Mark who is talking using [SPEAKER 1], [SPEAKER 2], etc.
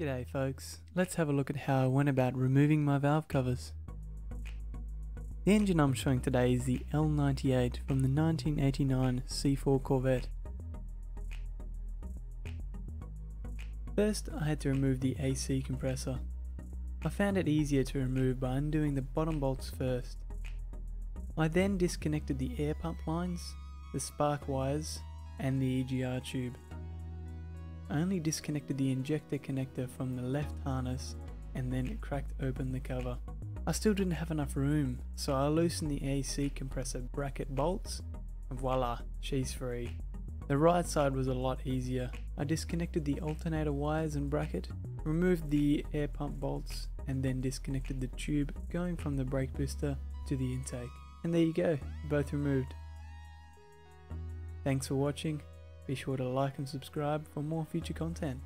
[SPEAKER 1] G'day folks, let's have a look at how I went about removing my valve covers. The engine I'm showing today is the L98 from the 1989 C4 Corvette. First I had to remove the AC compressor. I found it easier to remove by undoing the bottom bolts first. I then disconnected the air pump lines, the spark wires and the EGR tube. I only disconnected the injector connector from the left harness and then cracked open the cover. I still didn't have enough room, so I loosened the AC compressor bracket bolts and voila, she's free. The right side was a lot easier. I disconnected the alternator wires and bracket, removed the air pump bolts, and then disconnected the tube going from the brake booster to the intake. And there you go, both removed. Thanks for watching. Be sure to like and subscribe for more future content.